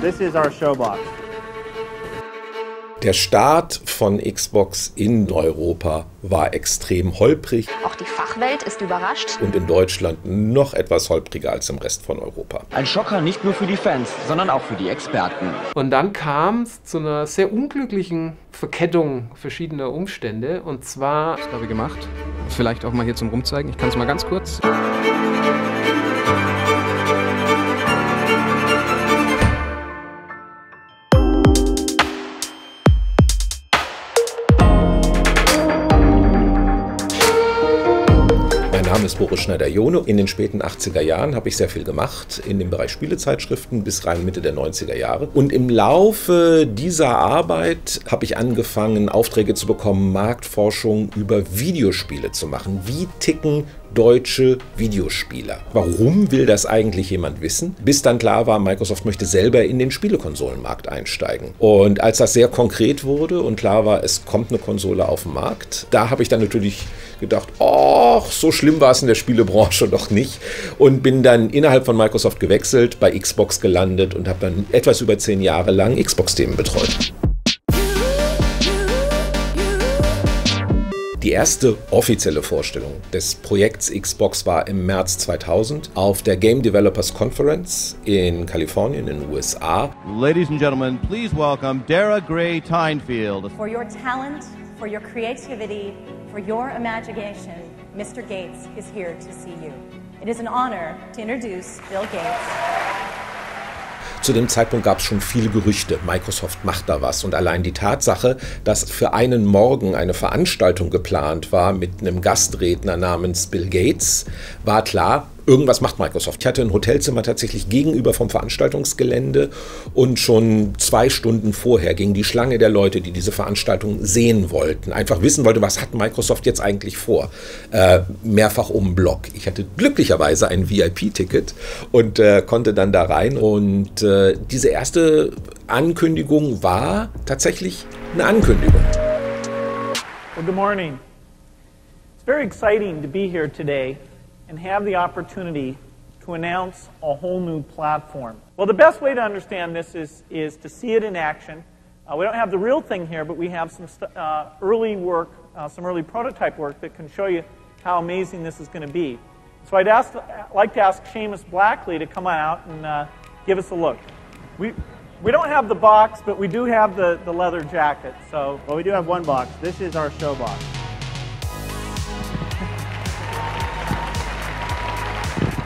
This is our showbox. Der Start von Xbox in Europa war extrem holprig. Auch die Fachwelt ist überrascht. Und in Deutschland noch etwas holpriger als im Rest von Europa. Ein Schocker nicht nur für die Fans, sondern auch für die Experten. Und dann kam es zu einer sehr unglücklichen Verkettung verschiedener Umstände. Und zwar. Das habe ich gemacht. Vielleicht auch mal hier zum Rumzeigen. Ich kann es mal ganz kurz. Ist Boris Schneider-Jone. In den späten 80er Jahren habe ich sehr viel gemacht in dem Bereich Spielezeitschriften bis rein Mitte der 90er Jahre. Und im Laufe dieser Arbeit habe ich angefangen, Aufträge zu bekommen, Marktforschung über Videospiele zu machen. Wie ticken deutsche Videospieler. Warum will das eigentlich jemand wissen? Bis dann klar war, Microsoft möchte selber in den Spielekonsolenmarkt einsteigen. Und als das sehr konkret wurde und klar war, es kommt eine Konsole auf den Markt, da habe ich dann natürlich gedacht, ach, so schlimm war es in der Spielebranche doch nicht. Und bin dann innerhalb von Microsoft gewechselt, bei Xbox gelandet und habe dann etwas über zehn Jahre lang Xbox-Themen betreut. Die erste offizielle Vorstellung des Projekts Xbox war im März 2000 auf der Game Developers Conference in Kalifornien in den USA. Ladies and gentlemen, please welcome Dara Gray Tinefield. For your talent, for your creativity, for your imagination, Mr. Gates is here to see you. It is an honor to introduce Bill Gates. Zu dem Zeitpunkt gab es schon viele Gerüchte, Microsoft macht da was. Und allein die Tatsache, dass für einen Morgen eine Veranstaltung geplant war mit einem Gastredner namens Bill Gates, war klar, irgendwas macht Microsoft. Ich hatte ein Hotelzimmer tatsächlich gegenüber vom Veranstaltungsgelände und schon zwei Stunden vorher ging die Schlange der Leute, die diese Veranstaltung sehen wollten, einfach wissen wollte, was hat Microsoft jetzt eigentlich vor, äh, mehrfach um Block. Ich hatte glücklicherweise ein VIP-Ticket und äh, konnte dann da rein und äh, diese erste Ankündigung war tatsächlich eine Ankündigung. Well, good morning. It's very exciting to be here today and have the opportunity to announce a whole new platform. Well, the best way to understand this is, is to see it in action. Uh, we don't have the real thing here, but we have some uh, early work, uh, some early prototype work that can show you how amazing this is going to be. So I'd ask, like to ask Seamus Blackley to come out and uh, give us a look. We, we don't have the box, but we do have the, the leather jacket. So, well, we do have one box. This is our show box.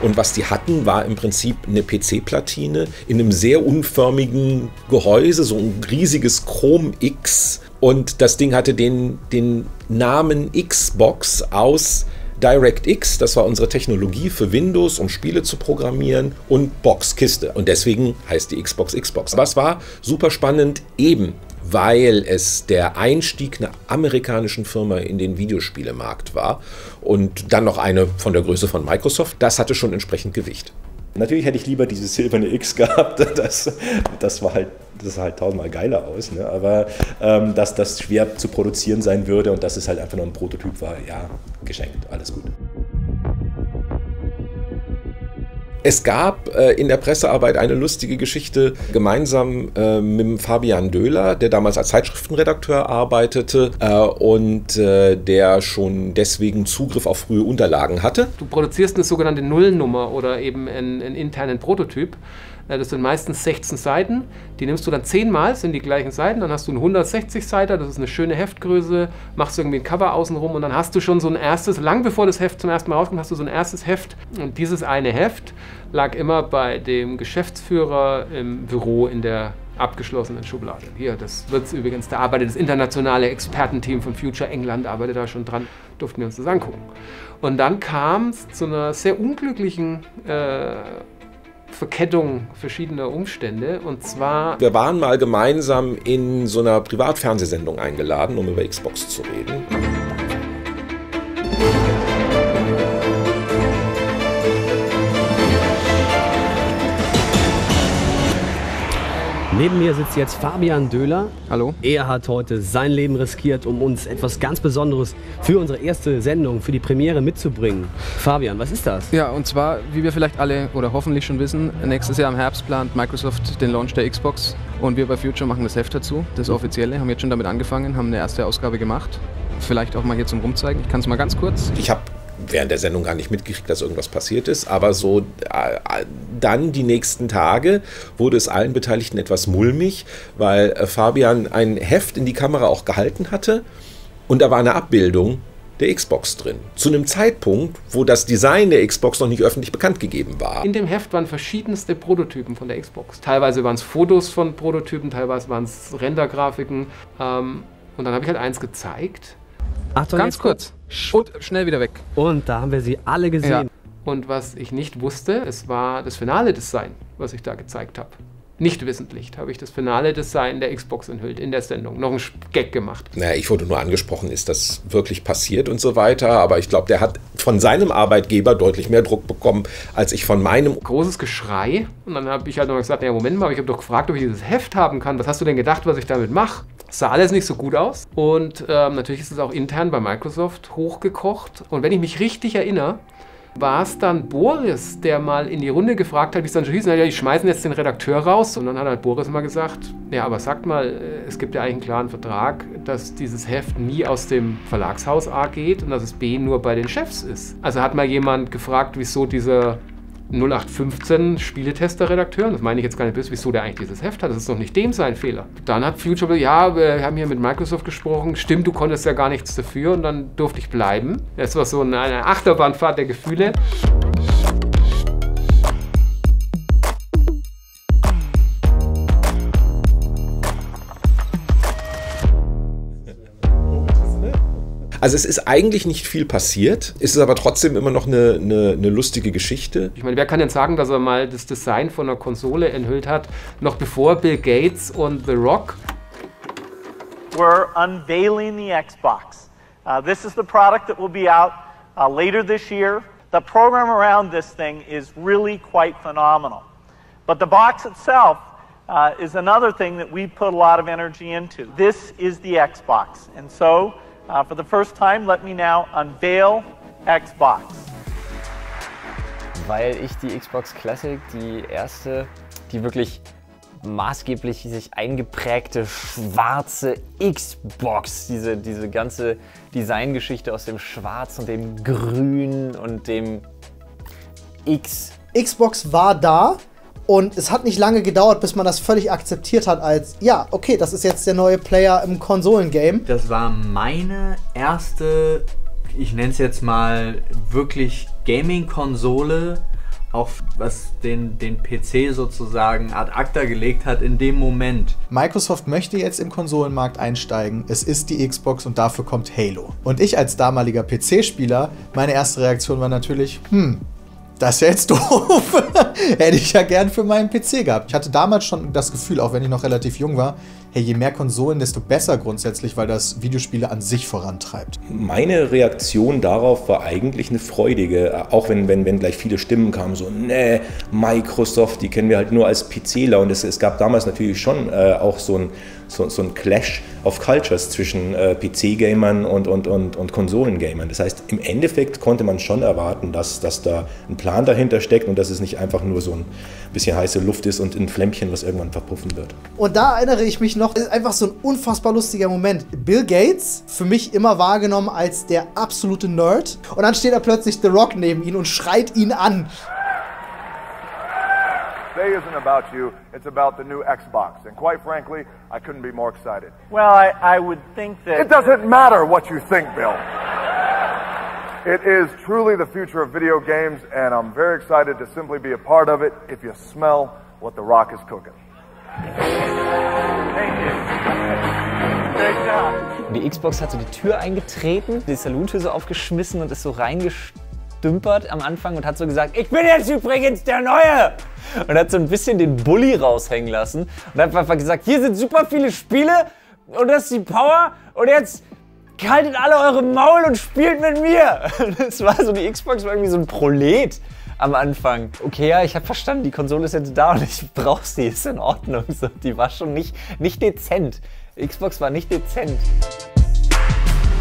Und was die hatten, war im Prinzip eine PC-Platine in einem sehr unförmigen Gehäuse, so ein riesiges Chrom X. Und das Ding hatte den, den Namen Xbox aus DirectX, das war unsere Technologie für Windows, um Spiele zu programmieren, und Box, Kiste. Und deswegen heißt die Xbox Xbox. Es war super spannend, eben weil es der Einstieg einer amerikanischen Firma in den Videospielemarkt war und dann noch eine von der Größe von Microsoft. Das hatte schon entsprechend Gewicht. Natürlich hätte ich lieber dieses silberne X gehabt. Das, das war halt, das sah halt tausendmal geiler aus. Ne? Aber ähm, dass das schwer zu produzieren sein würde und dass es halt einfach nur ein Prototyp war, ja, geschenkt, alles gut. Es gab äh, in der Pressearbeit eine lustige Geschichte gemeinsam äh, mit Fabian Döhler, der damals als Zeitschriftenredakteur arbeitete äh, und äh, der schon deswegen Zugriff auf frühe Unterlagen hatte. Du produzierst eine sogenannte Nullnummer oder eben einen, einen internen Prototyp. Das sind meistens 16 Seiten. Die nimmst du dann zehnmal, sind die gleichen Seiten. Dann hast du einen 160 Seiter, das ist eine schöne Heftgröße. Machst irgendwie ein Cover außenrum und dann hast du schon so ein erstes, lang bevor das Heft zum ersten Mal rauskommt, hast du so ein erstes Heft. Und dieses eine Heft lag immer bei dem Geschäftsführer im Büro in der abgeschlossenen Schublade. Hier, das wird es übrigens, da arbeitet das internationale Expertenteam von Future England, arbeitet da schon dran, durften wir uns das angucken. Und dann kam es zu einer sehr unglücklichen äh, Verkettung verschiedener Umstände. Und zwar. Wir waren mal gemeinsam in so einer Privatfernsehsendung eingeladen, um über Xbox zu reden. Neben mir sitzt jetzt Fabian Döhler. Hallo. Er hat heute sein Leben riskiert, um uns etwas ganz Besonderes für unsere erste Sendung, für die Premiere mitzubringen. Fabian, was ist das? Ja, und zwar, wie wir vielleicht alle oder hoffentlich schon wissen, nächstes Jahr im Herbst plant Microsoft den Launch der Xbox und wir bei Future machen das Heft dazu, das offizielle, haben jetzt schon damit angefangen, haben eine erste Ausgabe gemacht. Vielleicht auch mal hier zum Rumzeigen. Ich kann es mal ganz kurz. Ich habe während der Sendung gar nicht mitgekriegt, dass irgendwas passiert ist. Aber so äh, dann die nächsten Tage wurde es allen Beteiligten etwas mulmig, weil äh, Fabian ein Heft in die Kamera auch gehalten hatte und da war eine Abbildung der Xbox drin. Zu einem Zeitpunkt, wo das Design der Xbox noch nicht öffentlich bekannt gegeben war. In dem Heft waren verschiedenste Prototypen von der Xbox. Teilweise waren es Fotos von Prototypen, teilweise waren es Rendergrafiken. Ähm, und dann habe ich halt eins gezeigt. Achtung, Ganz kurz. Und schnell wieder weg. Und da haben wir sie alle gesehen. Ja. Und was ich nicht wusste, es war das finale Design, was ich da gezeigt habe. Nicht wissentlich habe ich das finale Design der Xbox enthüllt in der Sendung. Noch ein Gag gemacht. Naja, ich wurde nur angesprochen, ist das wirklich passiert und so weiter. Aber ich glaube, der hat von seinem Arbeitgeber deutlich mehr Druck bekommen, als ich von meinem. Großes Geschrei. Und dann habe ich halt noch gesagt, naja, Moment mal, ich habe doch gefragt, ob ich dieses Heft haben kann. Was hast du denn gedacht, was ich damit mache? sah alles nicht so gut aus. Und ähm, natürlich ist es auch intern bei Microsoft hochgekocht. Und wenn ich mich richtig erinnere, war es dann Boris, der mal in die Runde gefragt hat, wie es dann schon hieß, naja, die schmeißen jetzt den Redakteur raus. Und dann hat halt Boris mal gesagt, ja, aber sagt mal, äh, es gibt ja eigentlich einen klaren Vertrag, dass dieses Heft nie aus dem Verlagshaus A geht und dass es B nur bei den Chefs ist. Also hat mal jemand gefragt, wieso dieser 0815 Spieletester-Redakteur, das meine ich jetzt gar nicht böse, wieso der eigentlich dieses Heft hat, das ist doch nicht dem sein Fehler. Dann hat Future, ja, wir haben hier mit Microsoft gesprochen, stimmt, du konntest ja gar nichts dafür und dann durfte ich bleiben. Das war so eine Achterbahnfahrt der Gefühle. Also es ist eigentlich nicht viel passiert, es ist aber trotzdem immer noch eine, eine, eine, lustige Geschichte. Ich meine, wer kann denn sagen, dass er mal das Design von einer Konsole enthüllt hat, noch bevor Bill Gates und The Rock? We're unveiling the Xbox. Uh, this is the product that will be out uh, later this year. The program around this thing is really quite phenomenal. But the box itself uh, is another thing that we put a lot of energy into. This is the Xbox. And so Uh, for the first time, let me now unveil Xbox. Weil ich die Xbox Classic, die erste, die wirklich maßgeblich sich eingeprägte schwarze Xbox, diese, diese ganze Designgeschichte aus dem Schwarz und dem Grün und dem X. Xbox war da, und es hat nicht lange gedauert, bis man das völlig akzeptiert hat als, ja, okay, das ist jetzt der neue Player im Konsolengame. Das war meine erste, ich nenne es jetzt mal wirklich Gaming-Konsole, auch was den, den PC sozusagen ad acta gelegt hat in dem Moment. Microsoft möchte jetzt im Konsolenmarkt einsteigen. Es ist die Xbox und dafür kommt Halo. Und ich als damaliger PC-Spieler, meine erste Reaktion war natürlich, hm, das ist ja jetzt doof. Hätte ich ja gern für meinen PC gehabt. Ich hatte damals schon das Gefühl, auch wenn ich noch relativ jung war, hey, je mehr Konsolen, desto besser grundsätzlich, weil das Videospiele an sich vorantreibt. Meine Reaktion darauf war eigentlich eine freudige, auch wenn, wenn, wenn gleich viele Stimmen kamen, so, nee, Microsoft, die kennen wir halt nur als PCler und es, es gab damals natürlich schon äh, auch so ein, so, so ein Clash of Cultures zwischen äh, PC-Gamern und, und, und, und Konsolengamern. Das heißt, im Endeffekt konnte man schon erwarten, dass, dass da ein Plan dahinter steckt und dass es nicht einfach nur so ein bisschen heiße Luft ist und ein Flämmchen, was irgendwann verpuffen wird. Und da erinnere ich mich noch, ist einfach so ein unfassbar lustiger Moment. Bill Gates, für mich immer wahrgenommen als der absolute Nerd. Und dann steht da plötzlich The Rock neben ihn und schreit ihn an. Today isn't about you, it's about the new Xbox. And quite frankly, I couldn't be more excited. Well, I, I would think that. It doesn't matter what you think, Bill. It is truly the future of video games, and I'm very excited to simply be a part of it if you smell what The Rock is cooking. Die Xbox hat so die Tür eingetreten, die Salontür so aufgeschmissen und ist so reingestümpert am Anfang und hat so gesagt, ich bin jetzt übrigens der Neue! Und hat so ein bisschen den Bully raushängen lassen und hat einfach gesagt, hier sind super viele Spiele und das ist die Power und jetzt haltet alle eure Maul und spielt mit mir. Das war so, die Xbox war irgendwie so ein Prolet. am Anfang. Okay, ja, ich habe verstanden, die Konsole ist jetzt da und ich brauche sie, ist in Ordnung. So, die war schon nicht, nicht dezent. Xbox war nicht dezent.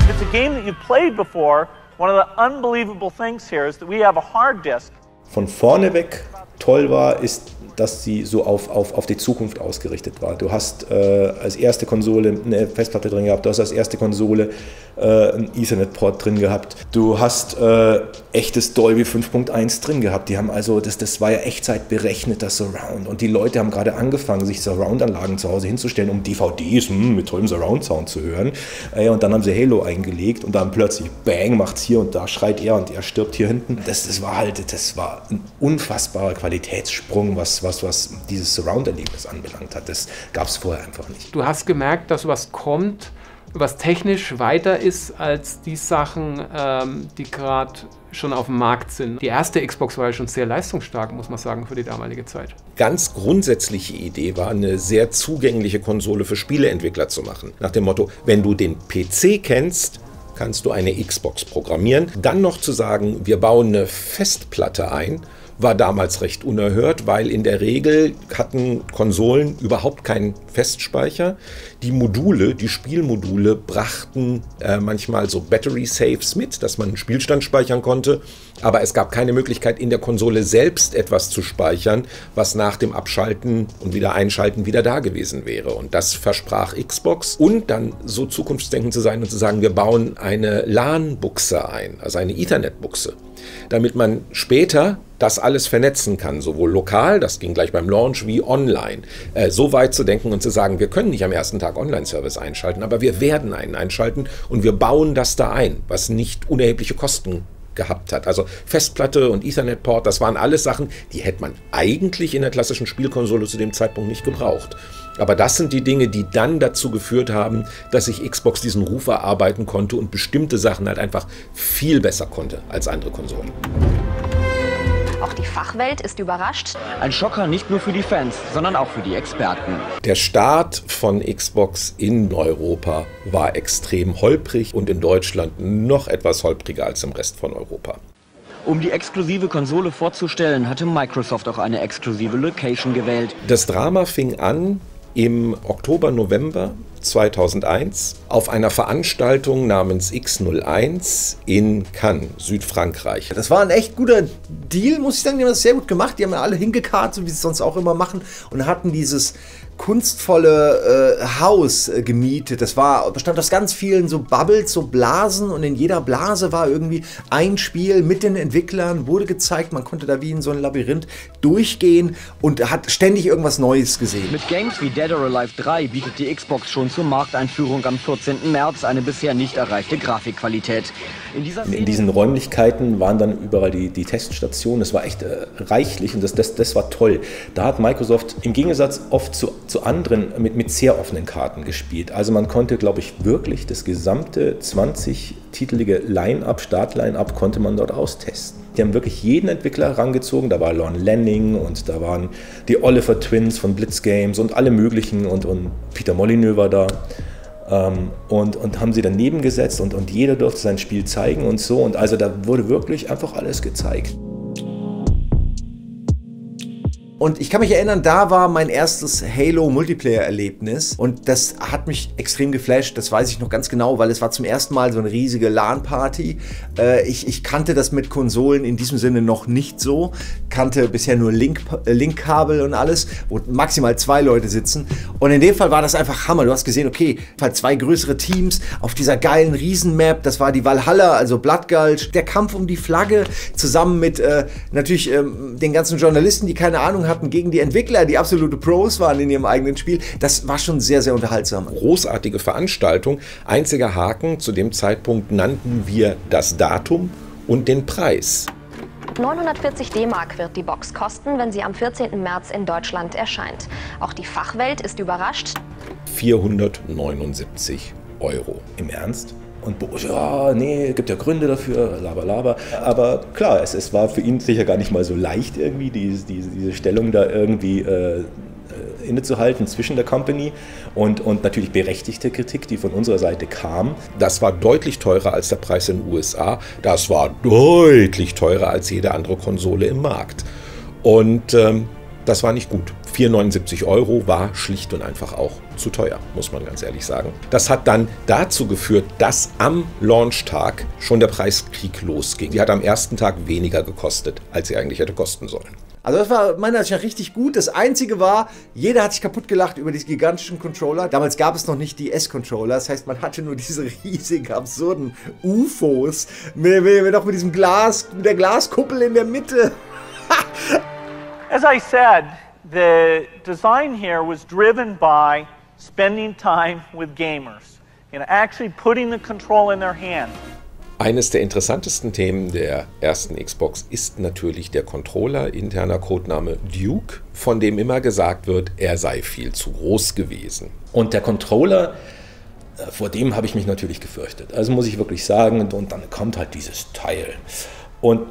It's a game that you played before, one of the unbelievable things here is that we have a hard disk. Von vorne weg toll war, ist dass sie so auf, auf, auf die Zukunft ausgerichtet war. Du hast äh, als erste Konsole eine Festplatte drin gehabt, du hast als erste Konsole äh, einen Ethernet-Port drin gehabt, du hast äh, echtes Dolby 5.1 drin gehabt. Die haben also, das, das war ja Echtzeit berechnet, Surround. Und die Leute haben gerade angefangen, sich Surround-Anlagen zu Hause hinzustellen, um DVDs hm, mit tollem Surround-Sound zu hören. Äh, und dann haben sie Halo eingelegt und dann plötzlich, bang, macht's hier und da schreit er und er stirbt hier hinten. Das, das war halt, das war ein unfassbarer Qualitätssprung, was, was, was dieses Surround-Erlebnis anbelangt hat. Das gab es vorher einfach nicht. Du hast gemerkt, dass was kommt, was technisch weiter ist als die Sachen, ähm, die gerade schon auf dem Markt sind. Die erste Xbox war ja schon sehr leistungsstark, muss man sagen, für die damalige Zeit. Ganz grundsätzliche Idee war, eine sehr zugängliche Konsole für Spieleentwickler zu machen. Nach dem Motto, wenn du den PC kennst, kannst du eine Xbox programmieren. Dann noch zu sagen, wir bauen eine Festplatte ein war damals recht unerhört, weil in der Regel hatten Konsolen überhaupt keinen Festspeicher. Die Module, die Spielmodule brachten äh, manchmal so Battery Saves mit, dass man einen Spielstand speichern konnte, aber es gab keine Möglichkeit in der Konsole selbst etwas zu speichern, was nach dem Abschalten und wieder einschalten wieder da gewesen wäre. Und das versprach Xbox und dann so zukunftsdenkend zu sein und zu sagen, wir bauen eine LAN-Buchse ein, also eine Ethernet-Buchse damit man später das alles vernetzen kann, sowohl lokal, das ging gleich beim Launch, wie online. Äh, so weit zu denken und zu sagen, wir können nicht am ersten Tag Online-Service einschalten, aber wir werden einen einschalten und wir bauen das da ein, was nicht unerhebliche Kosten gehabt hat. Also Festplatte und Ethernet-Port, das waren alles Sachen, die hätte man eigentlich in der klassischen Spielkonsole zu dem Zeitpunkt nicht gebraucht. Aber das sind die Dinge, die dann dazu geführt haben, dass sich Xbox diesen Ruf erarbeiten konnte und bestimmte Sachen halt einfach viel besser konnte als andere Konsolen. Auch die Fachwelt ist überrascht. Ein Schocker nicht nur für die Fans, sondern auch für die Experten. Der Start von Xbox in Europa war extrem holprig und in Deutschland noch etwas holpriger als im Rest von Europa. Um die exklusive Konsole vorzustellen, hatte Microsoft auch eine exklusive Location gewählt. Das Drama fing an im Oktober, November 2001 auf einer Veranstaltung namens X01 in Cannes, Südfrankreich. Das war ein echt guter Deal, muss ich sagen. Die haben das sehr gut gemacht. Die haben alle hingekarrt, so wie sie es sonst auch immer machen, und hatten dieses kunstvolle äh, Haus äh, gemietet. Das war bestand aus ganz vielen so Bubbles, so Blasen und in jeder Blase war irgendwie ein Spiel mit den Entwicklern, wurde gezeigt. Man konnte da wie in so ein Labyrinth durchgehen und hat ständig irgendwas Neues gesehen. Mit Games wie Dead or Alive 3 bietet die Xbox schon zur Markteinführung am 14. März eine bisher nicht erreichte Grafikqualität. In, in diesen Räumlichkeiten waren dann überall die, die Teststationen. Das war echt äh, reichlich und das, das, das war toll. Da hat Microsoft im Gegensatz oft zu zu anderen mit, mit sehr offenen Karten gespielt. Also man konnte, glaube ich, wirklich das gesamte 20-titelige Line-Up, Start-Line-Up konnte man dort austesten. Die haben wirklich jeden Entwickler herangezogen. Da war Lon Lanning und da waren die Oliver Twins von Blitz Games und alle möglichen und, und Peter Molyneux war da. Ähm, und, und haben sie daneben gesetzt und, und jeder durfte sein Spiel zeigen und so. Und also da wurde wirklich einfach alles gezeigt. Und ich kann mich erinnern, da war mein erstes Halo Multiplayer-Erlebnis und das hat mich extrem geflasht. Das weiß ich noch ganz genau, weil es war zum ersten Mal so eine riesige LAN-Party. Äh, ich, ich, kannte das mit Konsolen in diesem Sinne noch nicht so. Kannte bisher nur äh, Link-Kabel und alles, wo maximal zwei Leute sitzen. Und in dem Fall war das einfach Hammer. Du hast gesehen, okay, zwei größere Teams auf dieser geilen Riesenmap. Das war die Valhalla, also Bloodgulch. Der Kampf um die Flagge zusammen mit äh, natürlich ähm, den ganzen Journalisten, die keine Ahnung haben hatten gegen die Entwickler, die absolute Pros waren in ihrem eigenen Spiel. Das war schon sehr, sehr unterhaltsam. Großartige Veranstaltung. Einziger Haken, zu dem Zeitpunkt nannten wir das Datum und den Preis. 940 D-Mark wird die Box kosten, wenn sie am 14. März in Deutschland erscheint. Auch die Fachwelt ist überrascht. 479 Euro. Im Ernst? Und Boris, ja, nee, gibt ja Gründe dafür, laber, laber. Aber klar, es, es war für ihn sicher gar nicht mal so leicht irgendwie, diese, diese, diese Stellung da irgendwie äh, innezuhalten zwischen der Company und, und natürlich berechtigte Kritik, die von unserer Seite kam. Das war deutlich teurer als der Preis in den USA. Das war deutlich teurer als jede andere Konsole im Markt. Und ähm, das war nicht gut. 4,79 Euro war schlicht und einfach auch zu teuer, muss man ganz ehrlich sagen. Das hat dann dazu geführt, dass am Launchtag schon der Preiskrieg losging. Die hat am ersten Tag weniger gekostet, als sie eigentlich hätte kosten sollen. Also das war meiner Ansicht nach richtig gut. Das Einzige war, jeder hat sich kaputt gelacht über diese gigantischen Controller. Damals gab es noch nicht die S-Controller. Das heißt, man hatte nur diese riesigen, absurden UFOs. Mit, mit, mit, mit diesem Glas, mit der Glaskuppel in der Mitte. As I said, the design here was driven by spending time with gamers and actually putting the control in their hand. Eines der interessantesten Themen der ersten Xbox ist natürlich der Controller, interner Codename Duke, von dem immer gesagt wird, er sei viel zu groß gewesen. Und der Controller, äh, vor dem habe ich mich natürlich gefürchtet. Also muss ich wirklich sagen, und dann kommt halt dieses Teil. Und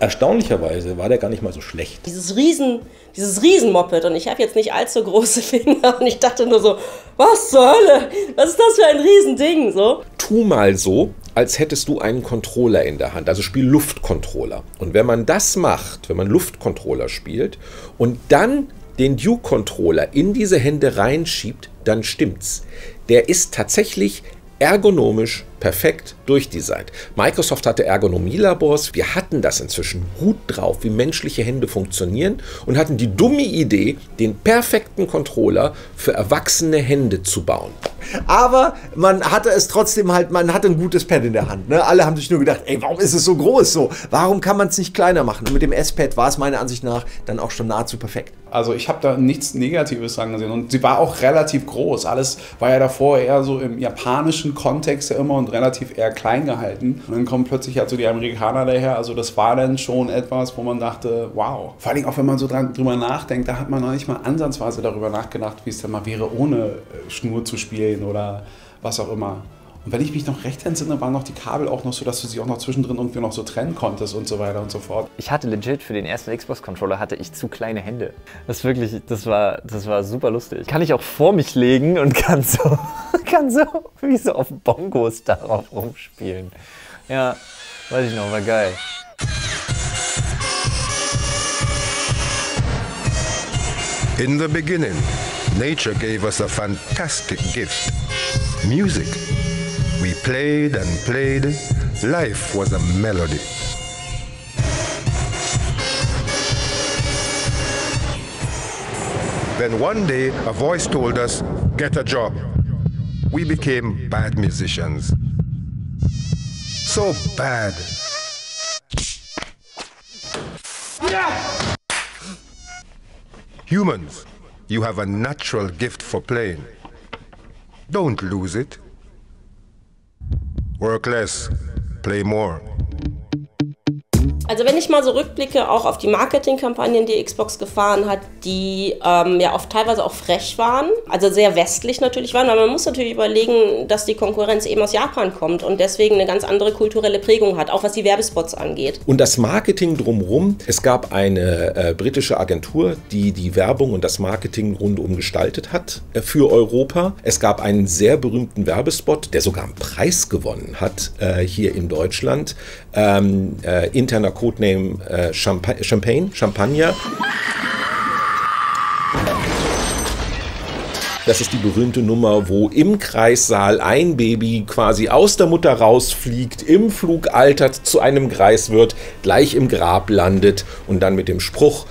erstaunlicherweise war der gar nicht mal so schlecht. Dieses Riesen, dieses Riesenmoped und ich habe jetzt nicht allzu große Finger und ich dachte nur so, was zur Hölle? Was ist das für ein Riesending? So. Tu mal so, als hättest du einen Controller in der Hand, also spiel Luftcontroller. Und wenn man das macht, wenn man Luftcontroller spielt und dann den Duke-Controller in diese Hände reinschiebt, dann stimmt's. Der ist tatsächlich ergonomisch perfekt durchdesignt. Microsoft hatte Ergonomielabors. Wir hatten das inzwischen gut drauf, wie menschliche Hände funktionieren und hatten die dumme Idee, den perfekten Controller für erwachsene Hände zu bauen. Aber man hatte es trotzdem halt, man hatte ein gutes Pad in der Hand. Ne? Alle haben sich nur gedacht, ey, warum ist es so groß so? Warum kann man es nicht kleiner machen? Und mit dem S-Pad war es meiner Ansicht nach dann auch schon nahezu perfekt. Also ich habe da nichts Negatives dran gesehen. Und sie war auch relativ groß. Alles war ja davor eher so im japanischen Kontext ja immer und relativ eher klein gehalten. Und dann kommen plötzlich halt so die Amerikaner daher. Also das war dann schon etwas, wo man dachte, wow. Vor allem auch wenn man so dran, drüber nachdenkt, da hat man noch nicht mal ansatzweise darüber nachgedacht, wie es dann mal wäre, ohne Schnur zu spielen oder was auch immer. Und wenn ich mich noch recht entsinne, waren noch die Kabel auch noch so, dass du sie auch noch zwischendrin irgendwie noch so trennen konntest und so weiter und so fort. Ich hatte legit für den ersten Xbox-Controller hatte ich zu kleine Hände. Das wirklich, das war, das war super lustig. Kann ich auch vor mich legen und kann so, kann so wie so auf Bongos darauf rumspielen. Ja, weiß ich noch, war geil. In the beginning, nature gave us a fantastic gift music. We played and played, life was a melody. Then one day, a voice told us, Get a job. We became bad musicians. So bad. Humans, you have a natural gift for playing. Don't lose it. Work less, play more. Also wenn ich mal so rückblicke, auch auf die Marketingkampagnen, die Xbox gefahren hat, die ähm, ja oft teilweise auch frech waren, also sehr westlich natürlich waren, aber man muss natürlich überlegen, dass die Konkurrenz eben aus Japan kommt und deswegen eine ganz andere kulturelle Prägung hat, auch was die Werbespots angeht. Und das Marketing drumherum, es gab eine äh, britische Agentur, die die Werbung und das Marketing rundum gestaltet hat äh, für Europa. Es gab einen sehr berühmten Werbespot, der sogar einen Preis gewonnen hat äh, hier in Deutschland. Ähm, äh, interner Codename äh, Champa Champagne, Champagner. Das ist die berühmte Nummer, wo im Kreissaal ein Baby quasi aus der Mutter rausfliegt, im Flug altert, zu einem Greis wird, gleich im Grab landet und dann mit dem Spruch,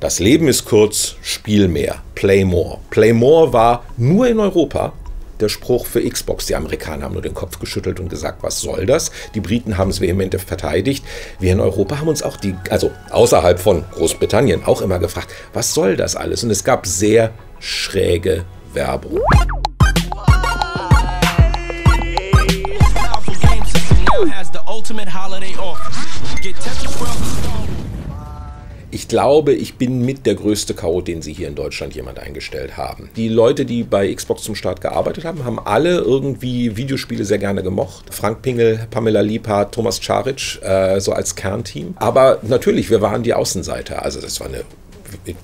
das Leben ist kurz, spiel mehr, play more. Play more war nur in Europa der Spruch für Xbox. Die Amerikaner haben nur den Kopf geschüttelt und gesagt, was soll das? Die Briten haben es vehement verteidigt. Wir in Europa haben uns auch die, also außerhalb von Großbritannien auch immer gefragt, was soll das alles? Und es gab sehr schräge Werbung. Ich glaube, ich bin mit der größte Chaot, den sie hier in Deutschland jemand eingestellt haben. Die Leute, die bei Xbox zum Start gearbeitet haben, haben alle irgendwie Videospiele sehr gerne gemocht. Frank Pingel, Pamela Liebhardt, Thomas Czaric, äh, so als Kernteam. Aber natürlich, wir waren die Außenseiter. Also das war eine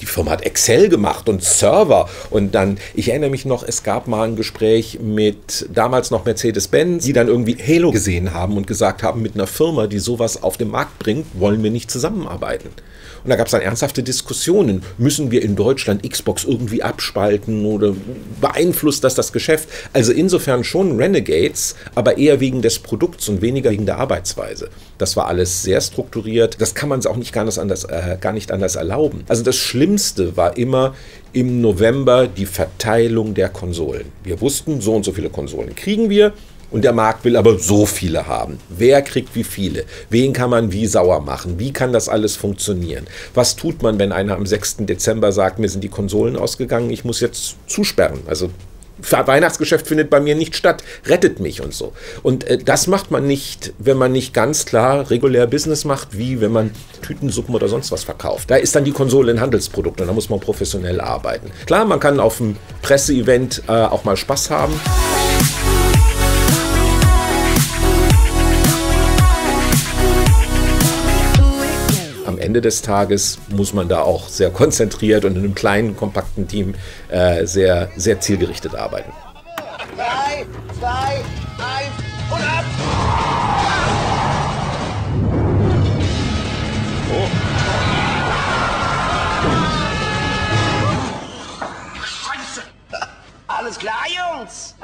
die Firma hat Excel gemacht und Server. Und dann, ich erinnere mich noch, es gab mal ein Gespräch mit damals noch Mercedes-Benz, die dann irgendwie Halo gesehen haben und gesagt haben, mit einer Firma, die sowas auf den Markt bringt, wollen wir nicht zusammenarbeiten. Und da gab es dann ernsthafte Diskussionen. Müssen wir in Deutschland Xbox irgendwie abspalten oder beeinflusst das das Geschäft? Also insofern schon Renegades, aber eher wegen des Produkts und weniger wegen der Arbeitsweise. Das war alles sehr strukturiert. Das kann man es auch nicht gar, anders, äh, gar nicht anders erlauben. Also das Schlimmste war immer im November die Verteilung der Konsolen. Wir wussten, so und so viele Konsolen kriegen wir. Und der Markt will aber so viele haben. Wer kriegt wie viele? Wen kann man wie sauer machen? Wie kann das alles funktionieren? Was tut man, wenn einer am 6. Dezember sagt, mir sind die Konsolen ausgegangen, ich muss jetzt zusperren? Also Weihnachtsgeschäft findet bei mir nicht statt, rettet mich und so. Und äh, das macht man nicht, wenn man nicht ganz klar regulär Business macht, wie wenn man Tütensuppen oder sonst was verkauft. Da ist dann die Konsole ein Handelsprodukt und da muss man professionell arbeiten. Klar, man kann auf einem Presseevent äh, auch mal Spaß haben. Ende des Tages muss man da auch sehr konzentriert und in einem kleinen, kompakten Team äh, sehr, sehr zielgerichtet arbeiten. Drei, zwei, eins und ab! Oh. Alles klar, Jungs!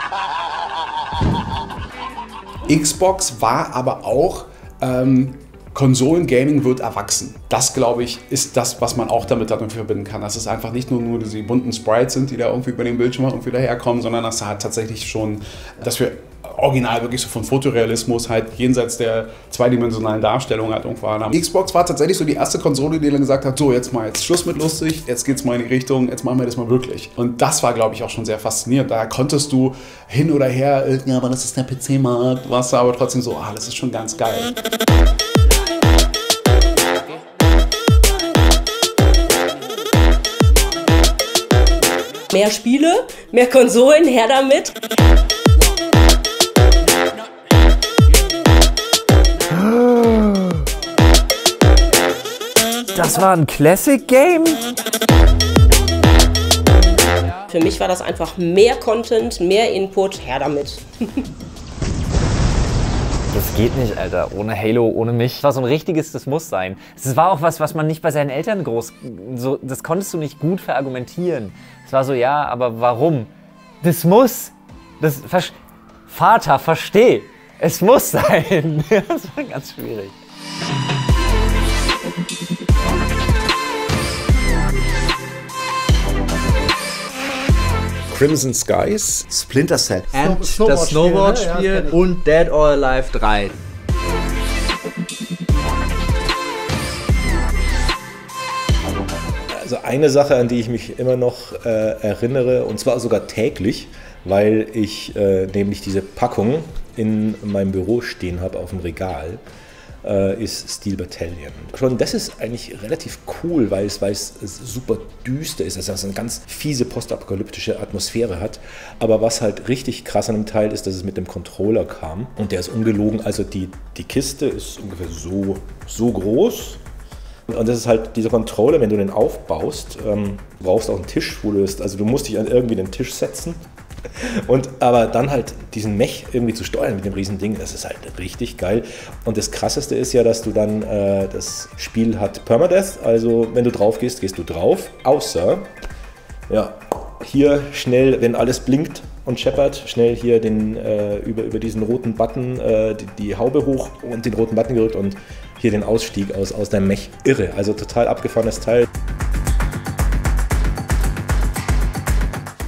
Xbox war aber auch ähm, Konsolengaming wird erwachsen. Das, glaube ich, ist das, was man auch damit damit verbinden kann. Dass es einfach nicht nur, nur diese bunten Sprites sind, die da irgendwie über den Bildschirm irgendwie daherkommen, sondern dass halt tatsächlich schon, dass wir original wirklich so von Fotorealismus halt jenseits der zweidimensionalen Darstellung halt irgendwo haben. Xbox war tatsächlich so die erste Konsole, die dann gesagt hat, so jetzt mal jetzt Schluss mit lustig, jetzt geht's mal in die Richtung, jetzt machen wir das mal wirklich. Und das war, glaube ich, auch schon sehr faszinierend. Da konntest du hin oder her, ja, aber das ist der PC-Markt, warst du aber trotzdem so, ah, das ist schon ganz geil. Mehr Spiele, mehr Konsolen, her damit. Das war ein Classic Game? Für mich war das einfach mehr Content, mehr Input, her damit. Das geht nicht, Alter. Ohne Halo, ohne mich. Das war so ein richtiges, das muss sein. Es war auch was, was man nicht bei seinen Eltern groß. So, das konntest du nicht gut verargumentieren. Es war so, ja, aber warum? Das muss. Das, Vater, versteh. Es muss sein. Das war ganz schwierig. Crimson Skies, Splinter Cell, and das Snowboard-Spiel ja, und Dead or Alive 3. Also eine Sache, an die ich mich immer noch äh, erinnere, und zwar sogar täglich, weil ich äh, nämlich diese Packung in meinem Büro stehen habe auf dem Regal äh, ist Steel Battalion. Schon das ist eigentlich relativ cool, weil es, weil es super düster ist, also es eine ganz fiese postapokalyptische Atmosphäre hat. Aber was halt richtig krass an dem Teil ist, dass es mit dem Controller kam und der ist ungelogen. Also die, die Kiste ist ungefähr so, so groß. Und das ist halt dieser Controller, wenn du den aufbaust, ähm, brauchst auch einen Tisch, wo du ist. Also du musst dich an irgendwie den Tisch setzen und aber dann halt diesen Mech irgendwie zu steuern mit dem riesen Ding, das ist halt richtig geil. Und das krasseste ist ja, dass du dann, äh, das Spiel hat Permadeath, also wenn du drauf gehst, gehst du drauf, außer, ja, hier schnell, wenn alles blinkt und scheppert, schnell hier den, äh, über, über diesen roten Button äh, die, die Haube hoch und den roten Button gerückt und hier den Ausstieg aus, aus deinem Mech. Irre, also total abgefahrenes Teil.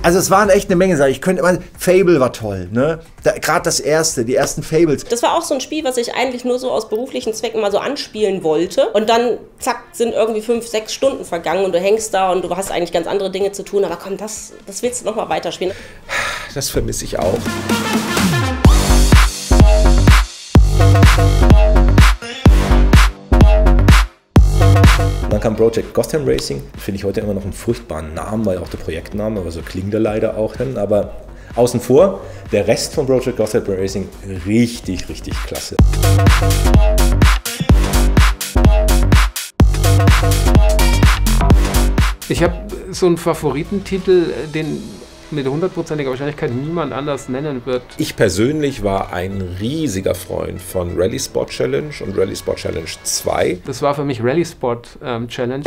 Also es waren echt eine Menge Sachen. Ich könnte mal, Fable war toll, ne? Da, Gerade das erste, die ersten Fables. Das war auch so ein Spiel, was ich eigentlich nur so aus beruflichen Zwecken mal so anspielen wollte. Und dann, zack, sind irgendwie fünf, sechs Stunden vergangen und du hängst da und du hast eigentlich ganz andere Dinge zu tun. Aber komm, das, das willst du nochmal weiterspielen. Das vermisse ich auch. Kam Project Gotham Racing. Finde ich heute immer noch einen furchtbaren Namen, weil auch der Projektname, aber so klingt er leider auch hin. Aber außen vor, der Rest von Project Gotham Racing richtig, richtig klasse. Ich habe so einen Favoritentitel, den mit hundertprozentiger Wahrscheinlichkeit niemand anders nennen wird. Ich persönlich war ein riesiger Freund von Rally Sport Challenge und Rally Sport Challenge 2. Das war für mich Rally Sport ähm, Challenge.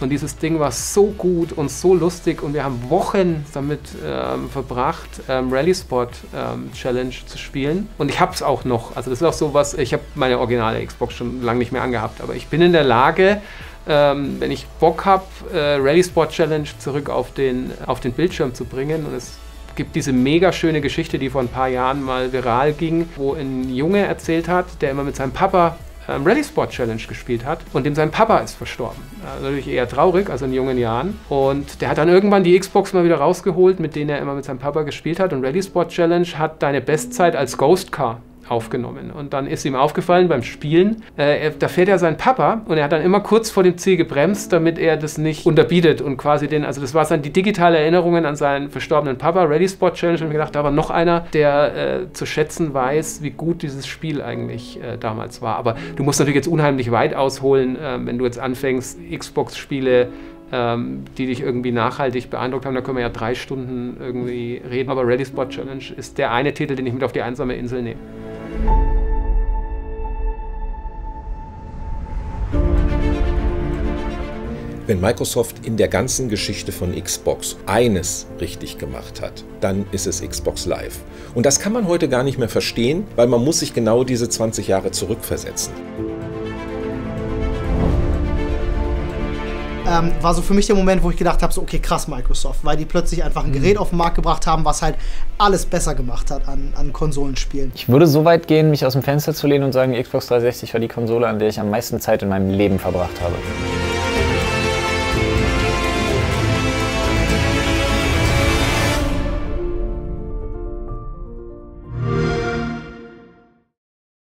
Und dieses Ding war so gut und so lustig und wir haben Wochen damit ähm, verbracht, ähm, Rally Sport ähm, Challenge zu spielen. Und ich habe es auch noch. Also das ist auch so was, ich habe meine originale Xbox schon lange nicht mehr angehabt, aber ich bin in der Lage, ähm, wenn ich Bock habe, äh, Rally Sport Challenge zurück auf den, auf den Bildschirm zu bringen. Und es gibt diese mega schöne Geschichte, die vor ein paar Jahren mal viral ging, wo ein Junge erzählt hat, der immer mit seinem Papa ähm, Rally Sport Challenge gespielt hat und dem sein Papa ist verstorben. Also natürlich eher traurig, also in jungen Jahren. Und der hat dann irgendwann die Xbox mal wieder rausgeholt, mit denen er immer mit seinem Papa gespielt hat. Und Rally Sport Challenge hat deine Bestzeit als Ghost Car aufgenommen. Und dann ist ihm aufgefallen beim Spielen, äh, er, da fährt ja sein Papa und er hat dann immer kurz vor dem Ziel gebremst, damit er das nicht unterbietet und quasi den, also das war dann die digitale Erinnerungen an seinen verstorbenen Papa, Ready Sport Challenge, und ich gedacht, da war noch einer, der äh, zu schätzen weiß, wie gut dieses Spiel eigentlich äh, damals war. Aber du musst natürlich jetzt unheimlich weit ausholen, äh, wenn du jetzt anfängst, Xbox-Spiele ähm, die dich irgendwie nachhaltig beeindruckt haben. Da können wir ja drei Stunden irgendwie reden. Aber Ready Sport Challenge ist der eine Titel, den ich mit auf die einsame Insel nehme. Wenn Microsoft in der ganzen Geschichte von Xbox eines richtig gemacht hat, dann ist es Xbox Live. Und das kann man heute gar nicht mehr verstehen, weil man muss sich genau diese 20 Jahre zurückversetzen. ähm, war so für mich der Moment, wo ich gedacht habe, so okay, krass Microsoft, weil die plötzlich einfach ein Gerät auf den Markt gebracht haben, was halt alles besser gemacht hat an, an Konsolenspielen. Ich würde so weit gehen, mich aus dem Fenster zu lehnen und sagen, die Xbox 360 war die Konsole, an der ich am meisten Zeit in meinem Leben verbracht habe.